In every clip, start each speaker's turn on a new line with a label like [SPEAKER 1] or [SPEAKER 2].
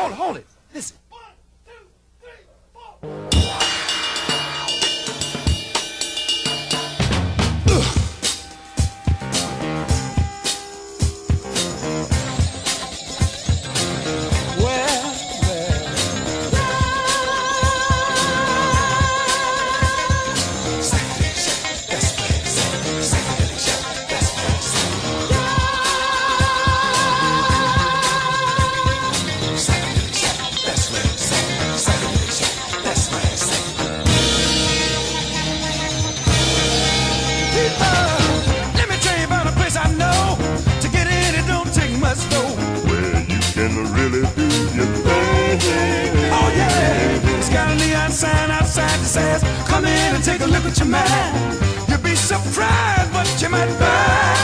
[SPEAKER 1] hold, hold it. Take a look at your man. You'll be surprised what you might find.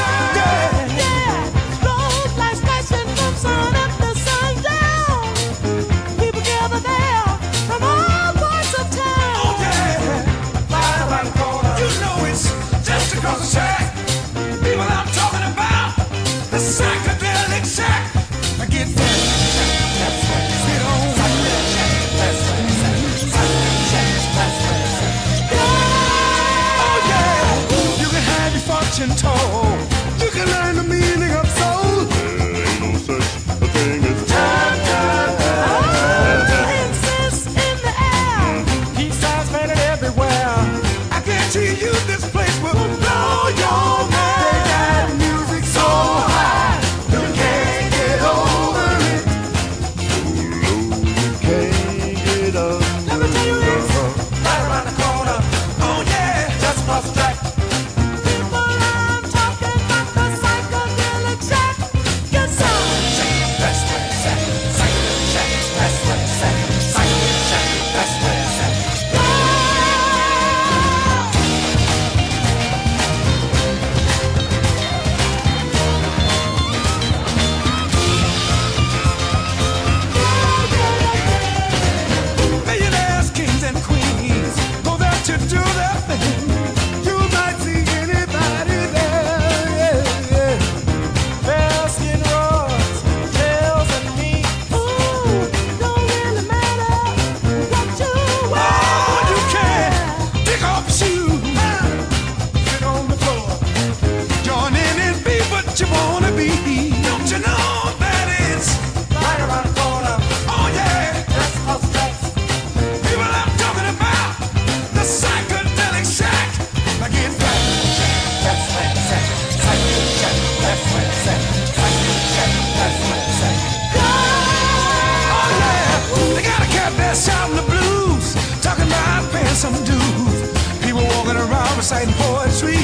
[SPEAKER 1] reciting poetry.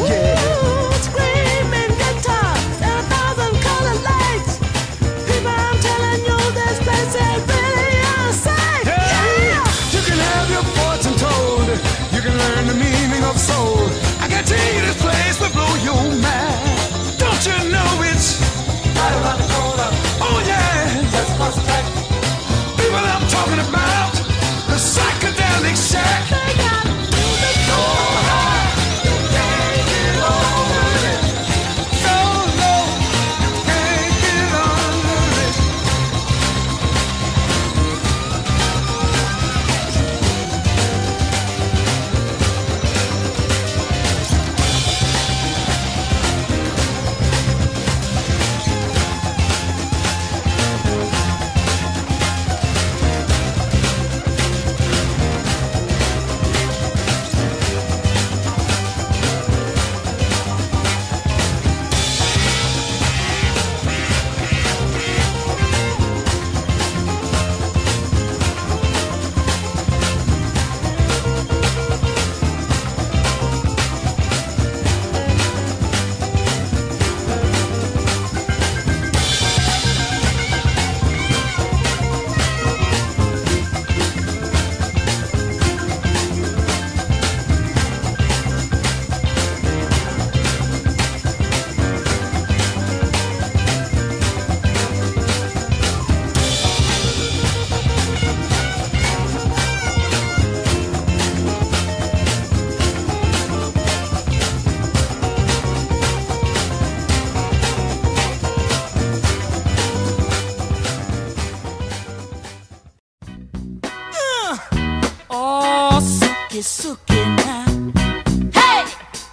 [SPEAKER 1] Yeah. Ooh,
[SPEAKER 2] screaming guitars and a thousand color lights. People, I'm telling you, this place is really outside.
[SPEAKER 1] Hey, yeah. you can have your fortune told. You can learn the meaning of soul. I can tell you, this place will blow your mind. Don't you know it's right around the corner? Oh yeah, just cross the track. People, I'm talking about.
[SPEAKER 2] 好きな Hey!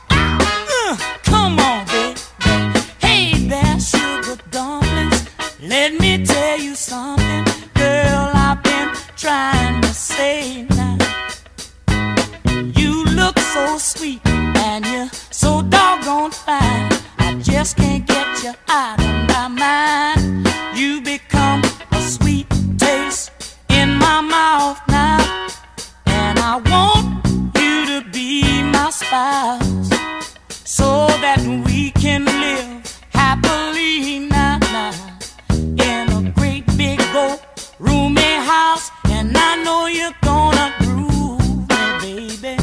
[SPEAKER 2] Uh, come on, baby. Hey there, sugar dumplings. Let me tell you something, girl. I've been trying to say now. You look so sweet and you're so doggone fine. I just can't get you out of we can live happily in a great big old roomy house, and I know you're gonna groove me, baby.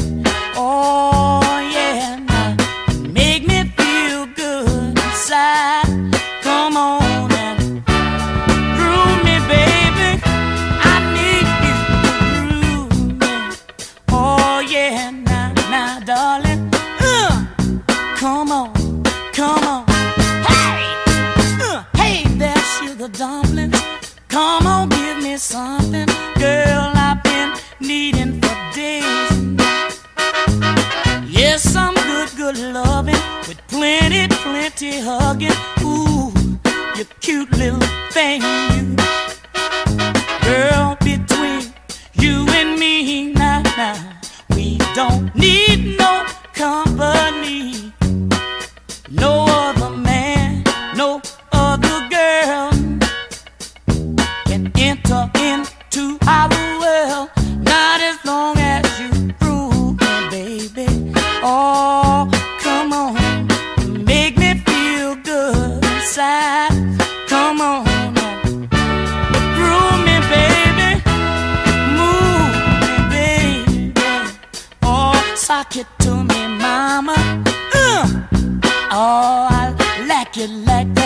[SPEAKER 2] Oh yeah, now make me feel good inside. Come on and groove me, baby. I need you to groove me. Oh yeah, darling, uh, come on. Come on. Hey! Uh, hey you, the dumpling. Come on, give me something. Girl, I've been needing for days. Yes, I'm good, good loving with plenty, plenty hugging. sock it to me, mama. Uh. Oh, I like it like